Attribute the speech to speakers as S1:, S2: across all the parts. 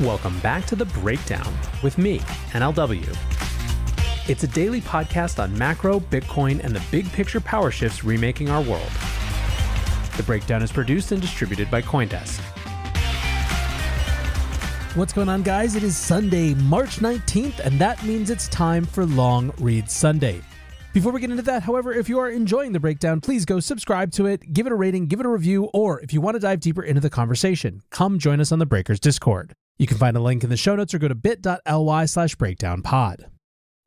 S1: Welcome back to The Breakdown with me, NLW. It's a daily podcast on macro, Bitcoin, and the big picture power shifts remaking our world. The Breakdown is produced and distributed by Coindesk.
S2: What's going on, guys? It is Sunday, March 19th, and that means it's time for Long Read Sunday. Before we get into that, however, if you are enjoying the breakdown, please go subscribe to it, give it a rating, give it a review, or if you want to dive deeper into the conversation, come join us on the Breakers Discord. You can find a link in the show notes or go to bit.ly slash breakdownpod.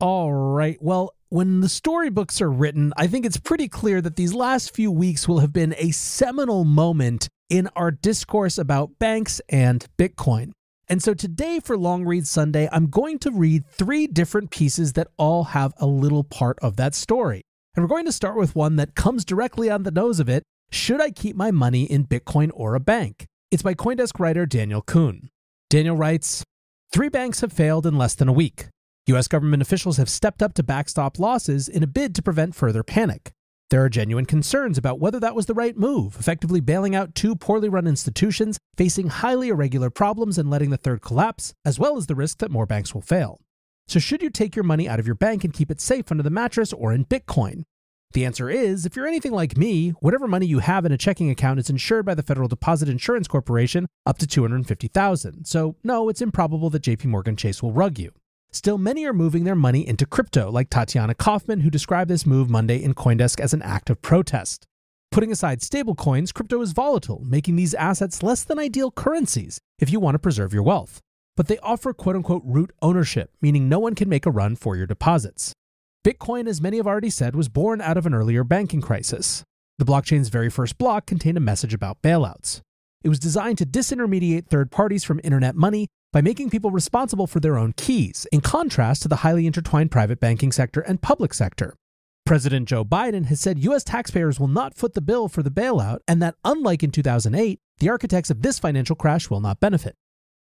S2: All right. Well, when the storybooks are written, I think it's pretty clear that these last few weeks will have been a seminal moment in our discourse about banks and Bitcoin. And so today for Long Read Sunday, I'm going to read three different pieces that all have a little part of that story. And we're going to start with one that comes directly on the nose of it Should I keep my money in Bitcoin or a bank? It's by Coindesk writer Daniel Kuhn. Daniel writes Three banks have failed in less than a week. U.S. government officials have stepped up to backstop losses in a bid to prevent further panic. There are genuine concerns about whether that was the right move, effectively bailing out two poorly run institutions, facing highly irregular problems and letting the third collapse, as well as the risk that more banks will fail. So, should you take your money out of your bank and keep it safe under the mattress or in Bitcoin? The answer is if you're anything like me, whatever money you have in a checking account is insured by the Federal Deposit Insurance Corporation up to 250,000. So, no, it's improbable that JP Morgan Chase will rug you. Still, many are moving their money into crypto, like Tatiana Koffman, who described this move Monday in Coindesk as an act of protest. Putting aside stablecoins, crypto is volatile, making these assets less than ideal currencies if you want to preserve your wealth. But they offer quote unquote root ownership, meaning no one can make a run for your deposits. Bitcoin, as many have already said, was born out of an earlier banking crisis. The blockchain's very first block contained a message about bailouts. It was designed to disintermediate third parties from internet money by making people responsible for their own keys, in contrast to the highly intertwined private banking sector and public sector. President Joe Biden has said U.S. taxpayers will not foot the bill for the bailout, and that unlike in 2008, the architects of this financial crash will not benefit.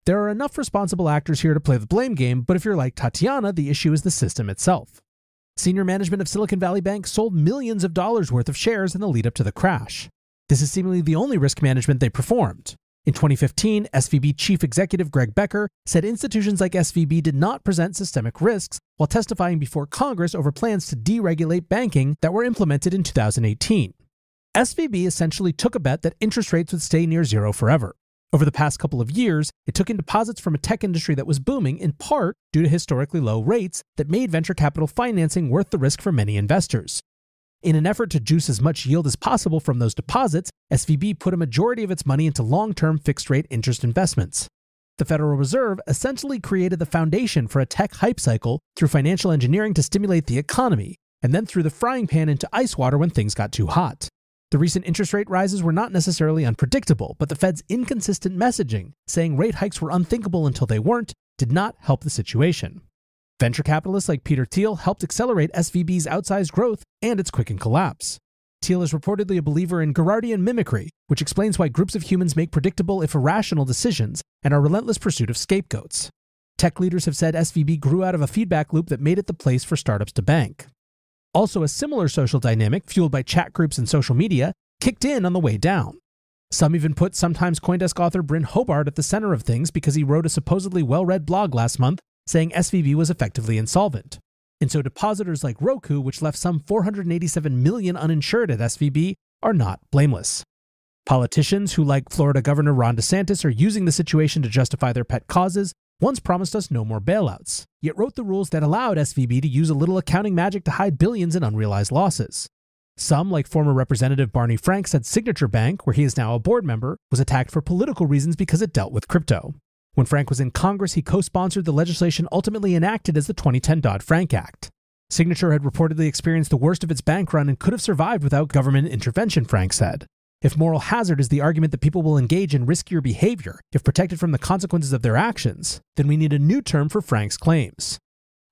S2: There are enough responsible actors here to play the blame game, but if you're like Tatiana, the issue is the system itself. Senior management of Silicon Valley Bank sold millions of dollars worth of shares in the lead up to the crash. This is seemingly the only risk management they performed. In 2015, SVB chief executive Greg Becker said institutions like SVB did not present systemic risks while testifying before Congress over plans to deregulate banking that were implemented in 2018. SVB essentially took a bet that interest rates would stay near zero forever. Over the past couple of years, it took in deposits from a tech industry that was booming in part due to historically low rates that made venture capital financing worth the risk for many investors. In an effort to juice as much yield as possible from those deposits, SVB put a majority of its money into long term fixed rate interest investments. The Federal Reserve essentially created the foundation for a tech hype cycle through financial engineering to stimulate the economy, and then threw the frying pan into ice water when things got too hot. The recent interest rate rises were not necessarily unpredictable, but the Fed's inconsistent messaging, saying rate hikes were unthinkable until they weren't, did not help the situation. Venture capitalists like Peter Thiel helped accelerate SVB's outsized growth and its quickened collapse. Thiel is reportedly a believer in Girardian mimicry, which explains why groups of humans make predictable, if irrational, decisions and our relentless pursuit of scapegoats. Tech leaders have said SVB grew out of a feedback loop that made it the place for startups to bank. Also, a similar social dynamic, fueled by chat groups and social media, kicked in on the way down. Some even put sometimes Coindesk author Byrne Hobart at the center of things because he wrote a supposedly well read blog last month saying SVB was effectively insolvent. And so depositors like Roku, which left some 487 million uninsured at SVB, are not blameless. Politicians who, like Florida Governor Ron DeSantis, are using the situation to justify their pet causes, once promised us no more bailouts, yet wrote the rules that allowed SVB to use a little accounting magic to hide billions in unrealized losses. Some, like former Representative Barney Frank, said Signature Bank, where he is now a board member, was attacked for political reasons because it dealt with crypto. When Frank was in Congress, he co sponsored the legislation ultimately enacted as the 2010 Dodd Frank Act. Signature had reportedly experienced the worst of its bank run and could have survived without government intervention, Frank said. If moral hazard is the argument that people will engage in riskier behavior if protected from the consequences of their actions, then we need a new term for Frank's claims.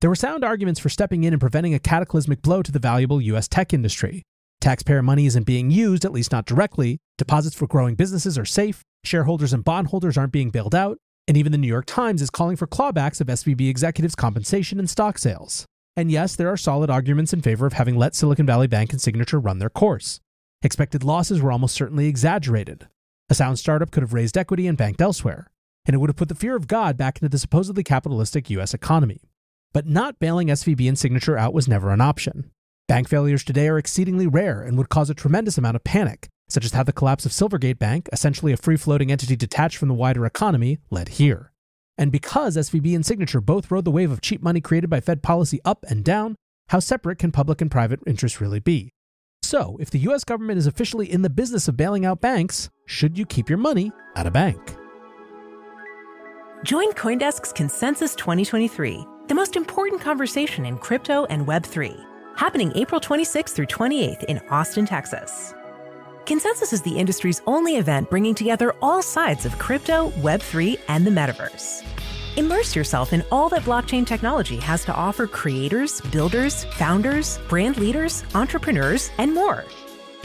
S2: There were sound arguments for stepping in and preventing a cataclysmic blow to the valuable U.S. tech industry. Taxpayer money isn't being used, at least not directly, deposits for growing businesses are safe, shareholders and bondholders aren't being bailed out, and even the New York Times is calling for clawbacks of SVB executives' compensation and stock sales. And yes, there are solid arguments in favor of having let Silicon Valley Bank and Signature run their course. Expected losses were almost certainly exaggerated. A sound startup could have raised equity and banked elsewhere. and it would have put the fear of God back into the supposedly capitalistic US economy. But not bailing SVB and Signature out was never an option. Bank failures today are exceedingly rare and would cause a tremendous amount of panic, such as how the collapse of Silvergate Bank, essentially a free floating entity detached from the wider economy, led here. And because SVB and Signature both rode the wave of cheap money created by Fed policy up and down, how separate can public and private interests really be? So, if the US government is officially in the business of bailing out banks, should you keep your money at a bank?
S3: Join Coindesk's Consensus 2023, the most important conversation in crypto and Web3, happening April 26th through 28th in Austin, Texas. Consensus is the industry's only event bringing together all sides of crypto, Web3, and the metaverse. Immerse yourself in all that blockchain technology has to offer creators, builders, founders, brand leaders, entrepreneurs, and more.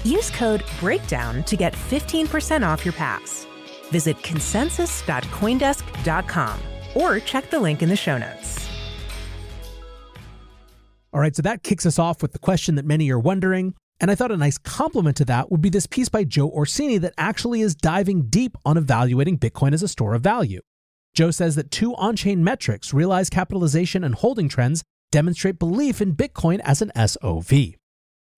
S3: Use code BREAKDOWN to get 15% off your pass. Visit consensus.coindesk.com or check the link in the show notes.
S2: All right, so that kicks us off with the question that many are wondering. And I thought a nice complement to that would be this piece by Joe Orsini that actually is diving deep on evaluating Bitcoin as a store of value. Joe says that two on chain metrics, realized capitalization and holding trends, demonstrate belief in Bitcoin as an SOV.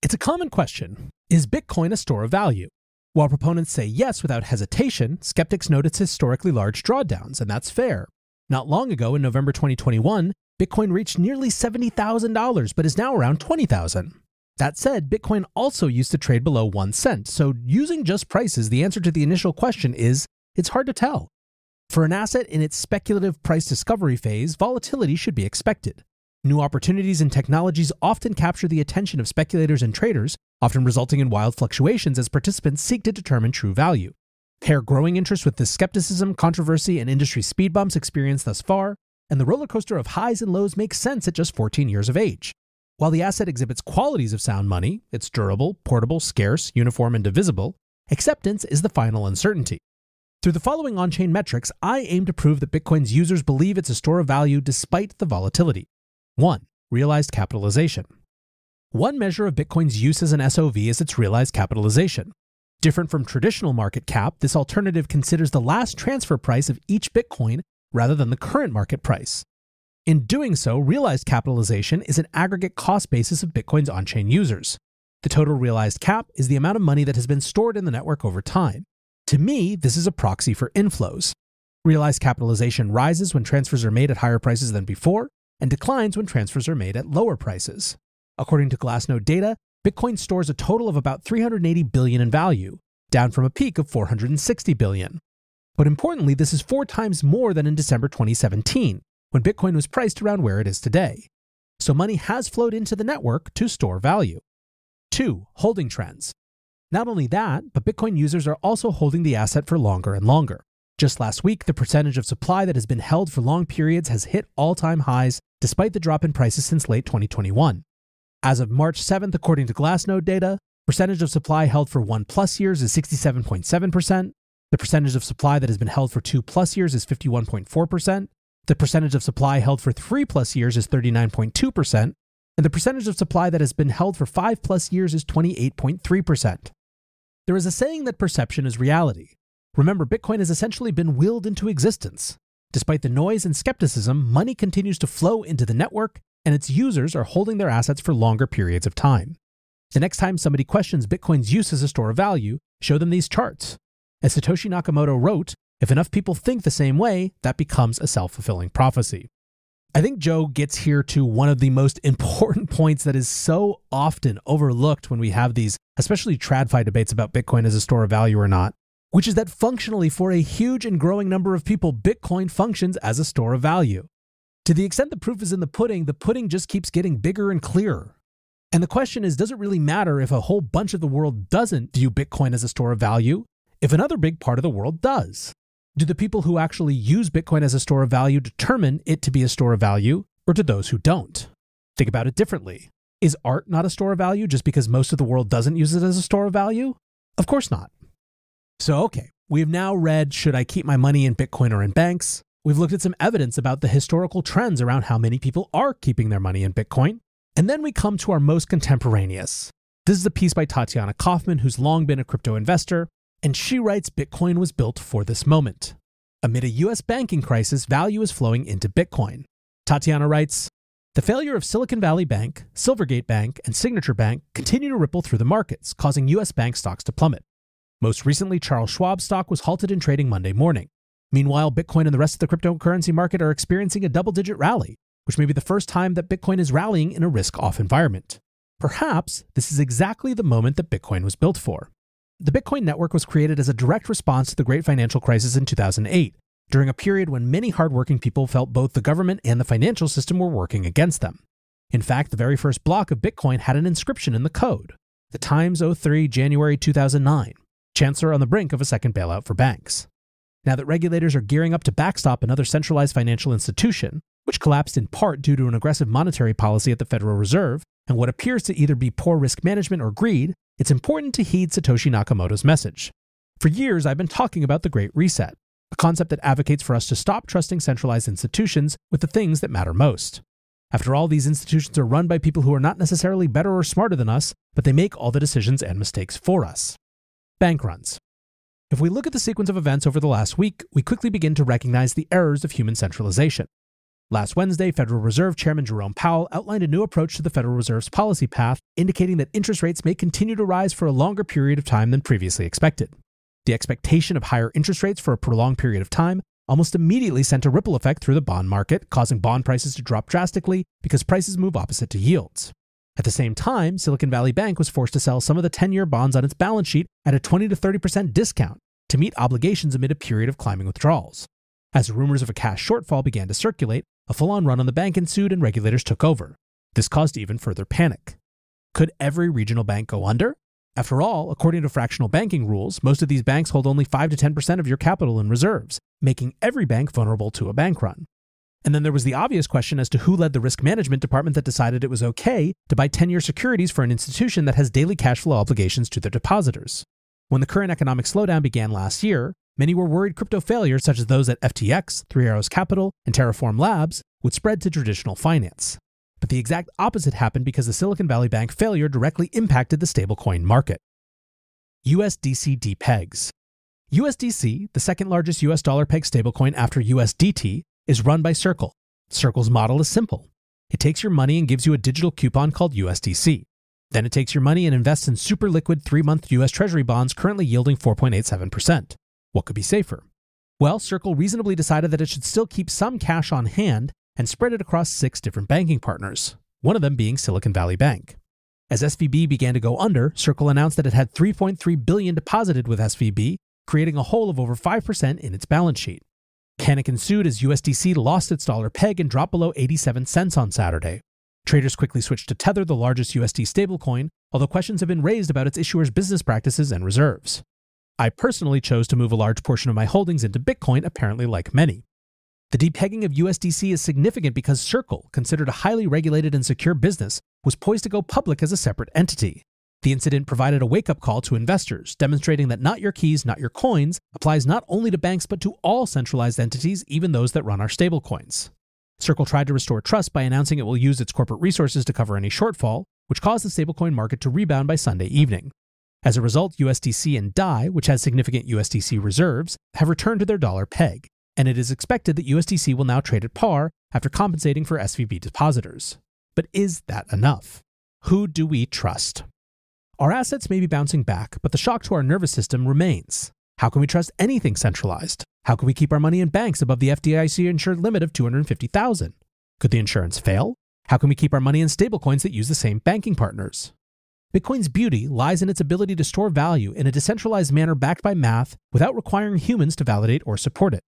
S2: It's a common question Is Bitcoin a store of value? While proponents say yes without hesitation, skeptics note its historically large drawdowns, and that's fair. Not long ago, in November 2021, Bitcoin reached nearly $70,000, but is now around 20,000. That said, Bitcoin also used to trade below 1 cent, so using just prices, the answer to the initial question is it's hard to tell. For an asset in its speculative price discovery phase, volatility should be expected. New opportunities and technologies often capture the attention of speculators and traders, often resulting in wild fluctuations as participants seek to determine true value. Pair growing interest with the skepticism, controversy, and industry speed bumps experienced thus far, and the roller coaster of highs and lows makes sense at just 14 years of age. While the asset exhibits qualities of sound money, it's durable, portable, scarce, uniform, and divisible, acceptance is the final uncertainty. Through the following on chain metrics, I aim to prove that Bitcoin's users believe it's a store of value despite the volatility. 1. Realized capitalization. One measure of Bitcoin's use as an SOV is its realized capitalization. Different from traditional market cap, this alternative considers the last transfer price of each Bitcoin rather than the current market price. In doing so, realized capitalization is an aggregate cost basis of Bitcoin's on chain users. The total realized cap is the amount of money that has been stored in the network over time. To me, this is a proxy for inflows. Realized capitalization rises when transfers are made at higher prices than before, and declines when transfers are made at lower prices. According to Glassnode data, Bitcoin stores a total of about 380 billion in value, down from a peak of 460 billion. But importantly, this is four times more than in December 2017, when Bitcoin was priced around where it is today. So money has flowed into the network to store value. 2. Holding trends. Not only that, but Bitcoin users are also holding the asset for longer and longer. Just last week, the percentage of supply that has been held for long periods has hit all time highs despite the drop in prices since late 2021. As of March 7th, according to Glassnode data, percentage of supply held for 1 plus years is 67.7%, the percentage of supply that has been held for 2 plus years is 51.4%, the percentage of supply held for 3 plus years is 39.2%, and the percentage of supply that has been held for 5 plus years is 28.3%. There is a saying that perception is reality. Remember, Bitcoin has essentially been willed into existence. Despite the noise and skepticism, money continues to flow into the network, and its users are holding their assets for longer periods of time. The next time somebody questions Bitcoin's use as a store of value, show them these charts. As Satoshi Nakamoto wrote, if enough people think the same way, that becomes a self fulfilling prophecy. I think Joe gets here to one of the most important points that is so often overlooked when we have these, especially TradFi debates about Bitcoin as a store of value or not, which is that functionally for a huge and growing number of people, Bitcoin functions as a store of value. To the extent the proof is in the pudding, the pudding just keeps getting bigger and clearer. And the question is does it really matter if a whole bunch of the world doesn't view Bitcoin as a store of value, if another big part of the world does? Do the people who actually use Bitcoin as a store of value determine it to be a store of value, or do those who don't? Think about it differently. Is art not a store of value just because most of the world doesn't use it as a store of value? Of course not. So, okay, we have now read Should I Keep My Money in Bitcoin or in Banks? We've looked at some evidence about the historical trends around how many people are keeping their money in Bitcoin. And then we come to our most contemporaneous. This is a piece by Tatiana Koffman, who's long been a crypto investor and she writes Bitcoin was built for this moment. Amid a US banking crisis, value is flowing into Bitcoin. Tatiana writes The failure of Silicon Valley Bank, Silvergate Bank, and Signature Bank continue to ripple through the markets, causing US bank stocks to plummet. Most recently, Charles Schwab stock was halted in trading Monday morning. Meanwhile, Bitcoin and the rest of the cryptocurrency market are experiencing a double digit rally, which may be the first time that Bitcoin is rallying in a risk off environment. Perhaps this is exactly the moment that Bitcoin was built for. The Bitcoin network was created as a direct response to the great financial crisis in 2008, during a period when many hardworking people felt both the government and the financial system were working against them. In fact, the very first block of Bitcoin had an inscription in the code The Times 03 January 2009, Chancellor on the brink of a second bailout for banks. Now that regulators are gearing up to backstop another centralized financial institution, which collapsed in part due to an aggressive monetary policy at the Federal Reserve and what appears to either be poor risk management or greed, it's important to heed Satoshi Nakamoto's message. For years, I've been talking about the Great Reset, a concept that advocates for us to stop trusting centralized institutions with the things that matter most. After all, these institutions are run by people who are not necessarily better or smarter than us, but they make all the decisions and mistakes for us. Bank runs. If we look at the sequence of events over the last week, we quickly begin to recognize the errors of human centralization. Last Wednesday, Federal Reserve Chairman Jerome Powell outlined a new approach to the Federal Reserve's policy path, indicating that interest rates may continue to rise for a longer period of time than previously expected. The expectation of higher interest rates for a prolonged period of time almost immediately sent a ripple effect through the bond market, causing bond prices to drop drastically because prices move opposite to yields. At the same time, Silicon Valley Bank was forced to sell some of the 10 year bonds on its balance sheet at a 20 to 30% discount to meet obligations amid a period of climbing withdrawals. As rumors of a cash shortfall began to circulate, a full on run on the bank ensued and regulators took over. This caused even further panic. Could every regional bank go under? After all, according to fractional banking rules, most of these banks hold only 5 to 10% of your capital in reserves, making every bank vulnerable to a bank run. And then there was the obvious question as to who led the risk management department that decided it was okay to buy 10 year securities for an institution that has daily cash flow obligations to their depositors. When the current economic slowdown began last year, Many were worried crypto failures, such as those at FTX, Three Arrows Capital, and Terraform Labs, would spread to traditional finance. But the exact opposite happened because the Silicon Valley Bank failure directly impacted the stablecoin market. USDC depegs. USDC, the second largest US dollar peg stablecoin after USDT, is run by Circle. Circle's model is simple. It takes your money and gives you a digital coupon called USDC. Then it takes your money and invests in super liquid three month US Treasury bonds currently yielding 4.87%. What could be safer? Well, Circle reasonably decided that it should still keep some cash on hand and spread it across six different banking partners, one of them being Silicon Valley Bank. As SVB began to go under, Circle announced that it had 3.3 billion deposited with SVB, creating a hole of over 5% in its balance sheet. Panic ensued as USDC lost its dollar peg and dropped below 87 cents on Saturday. Traders quickly switched to Tether, the largest USD stablecoin, although questions have been raised about its issuer's business practices and reserves. I personally chose to move a large portion of my holdings into Bitcoin, apparently like many. The depegging of USDC is significant because Circle, considered a highly regulated and secure business, was poised to go public as a separate entity. The incident provided a wake up call to investors, demonstrating that not your keys, not your coins applies not only to banks but to all centralized entities, even those that run our stablecoins. Circle tried to restore trust by announcing it will use its corporate resources to cover any shortfall, which caused the stablecoin market to rebound by Sunday evening. As a result, USDC and DAI, which has significant USDC reserves, have returned to their dollar peg, and it is expected that USDC will now trade at par after compensating for SVB depositors. But is that enough? Who do we trust? Our assets may be bouncing back, but the shock to our nervous system remains. How can we trust anything centralized? How can we keep our money in banks above the FDIC insured limit of 250,000? Could the insurance fail? How can we keep our money in stablecoins that use the same banking partners? Bitcoin's beauty lies in its ability to store value in a decentralized manner backed by math without requiring humans to validate or support it.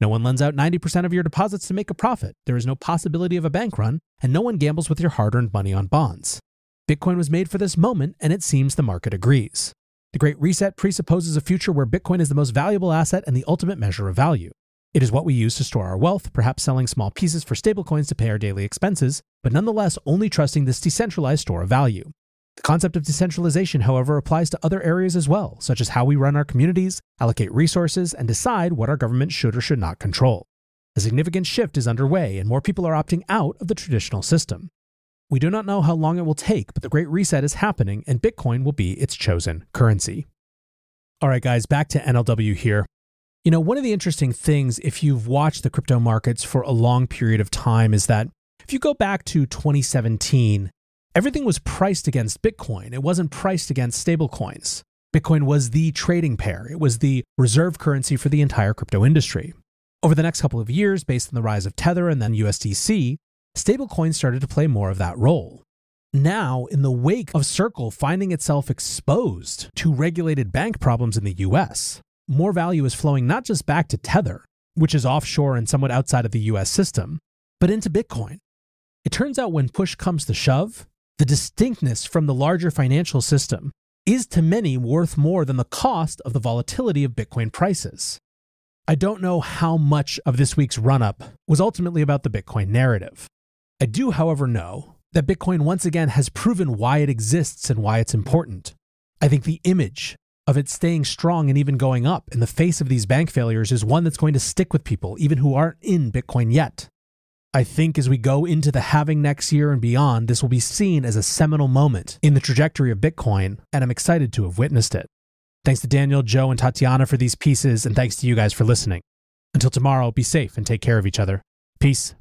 S2: No one lends out 90% of your deposits to make a profit. There is no possibility of a bank run, and no one gambles with your hard earned money on bonds. Bitcoin was made for this moment, and it seems the market agrees. The Great Reset presupposes a future where Bitcoin is the most valuable asset and the ultimate measure of value. It is what we use to store our wealth, perhaps selling small pieces for stablecoins to pay our daily expenses, but nonetheless only trusting this decentralized store of value. The concept of decentralization, however, applies to other areas as well, such as how we run our communities, allocate resources, and decide what our government should or should not control. A significant shift is underway, and more people are opting out of the traditional system. We do not know how long it will take, but the Great Reset is happening, and Bitcoin will be its chosen currency. All right, guys, back to NLW here. You know, one of the interesting things, if you've watched the crypto markets for a long period of time, is that if you go back to 2017, everything was priced against Bitcoin. It wasn't priced against stablecoins. Bitcoin was the trading pair, it was the reserve currency for the entire crypto industry. Over the next couple of years, based on the rise of Tether and then USDC, stablecoins started to play more of that role. Now, in the wake of Circle finding itself exposed to regulated bank problems in the US, more value is flowing not just back to Tether, which is offshore and somewhat outside of the US system, but into Bitcoin. It turns out when push comes to shove, the distinctness from the larger financial system is to many worth more than the cost of the volatility of Bitcoin prices. I don't know how much of this week's run up was ultimately about the Bitcoin narrative. I do, however, know that Bitcoin once again has proven why it exists and why it's important. I think the image of it staying strong and even going up in the face of these bank failures is one that's going to stick with people, even who aren't in Bitcoin yet. I think as we go into the halving next year and beyond, this will be seen as a seminal moment in the trajectory of Bitcoin, and I'm excited to have witnessed it. Thanks to Daniel, Joe, and Tatiana for these pieces, and thanks to you guys for listening. Until tomorrow, be safe and take care of each other. Peace.